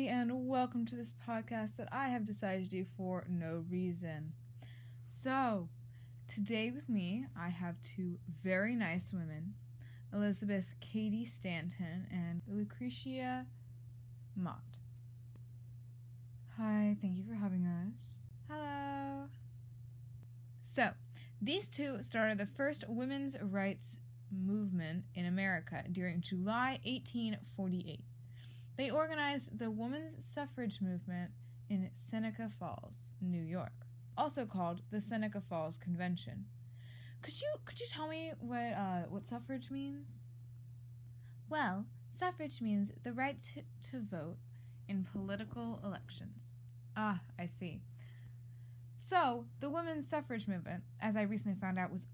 everybody, and welcome to this podcast that I have decided to do for no reason. So, today with me, I have two very nice women Elizabeth Cady Stanton and Lucretia Mott. Hi, thank you for having us. Hello. So, these two started the first women's rights movement in America during July 1848. They organized the women's suffrage movement in Seneca Falls, New York, also called the Seneca Falls Convention. Could you could you tell me what uh, what suffrage means? Well, suffrage means the right to, to vote in political elections. Ah, I see. So, the women's suffrage movement, as I recently found out, was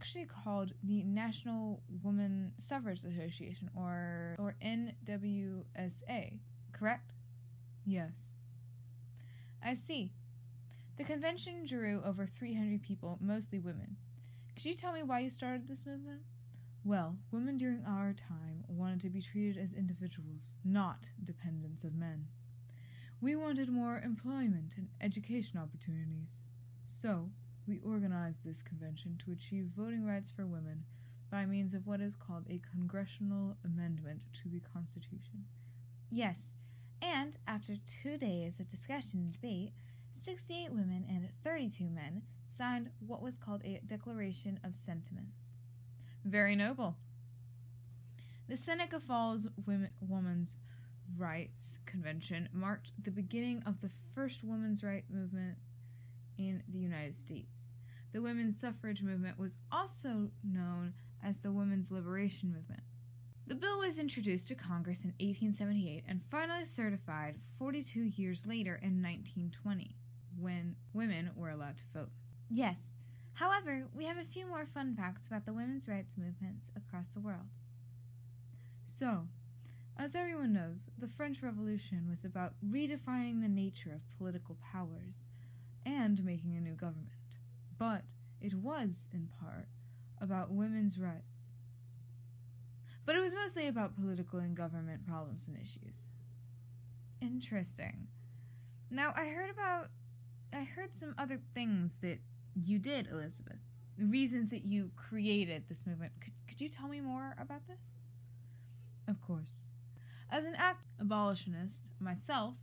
actually called the National Woman Suffrage Association, or or NWSA, correct? Yes. I see. The convention drew over 300 people, mostly women. Could you tell me why you started this movement? Well, women during our time wanted to be treated as individuals, not dependents of men. We wanted more employment and education opportunities. So, we organized this convention to achieve voting rights for women by means of what is called a congressional amendment to the Constitution. Yes, and after two days of discussion and debate, 68 women and 32 men signed what was called a Declaration of Sentiments. Very noble. The Seneca Falls Women, Women's Rights Convention marked the beginning of the first women's right movement in the United States. The women's suffrage movement was also known as the women's liberation movement. The bill was introduced to Congress in 1878 and finally certified 42 years later in 1920, when women were allowed to vote. Yes. However, we have a few more fun facts about the women's rights movements across the world. So, as everyone knows, the French Revolution was about redefining the nature of political powers and making a new government. But it was, in part, about women's rights. But it was mostly about political and government problems and issues. Interesting. Now, I heard about. I heard some other things that you did, Elizabeth. The reasons that you created this movement. Could, could you tell me more about this? Of course. As an act abolitionist myself,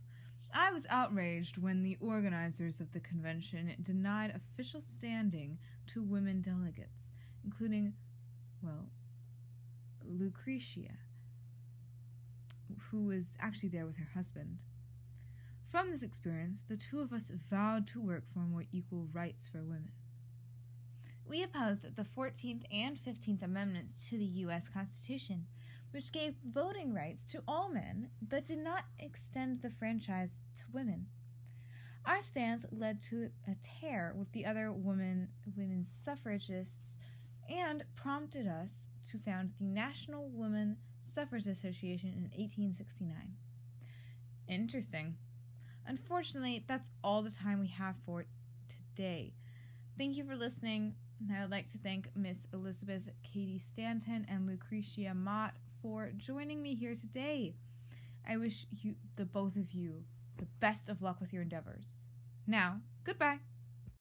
I was outraged when the organizers of the convention denied official standing to women delegates, including, well, Lucretia, who was actually there with her husband. From this experience, the two of us vowed to work for more equal rights for women. We opposed the 14th and 15th Amendments to the U.S. Constitution which gave voting rights to all men but did not extend the franchise to women. Our stance led to a tear with the other women women's suffragists and prompted us to found the National Woman Suffrage Association in 1869. Interesting. Unfortunately, that's all the time we have for today. Thank you for listening. And I would like to thank Miss Elizabeth Cady Stanton and Lucretia Mott for joining me here today. I wish you, the both of you, the best of luck with your endeavors. Now, goodbye.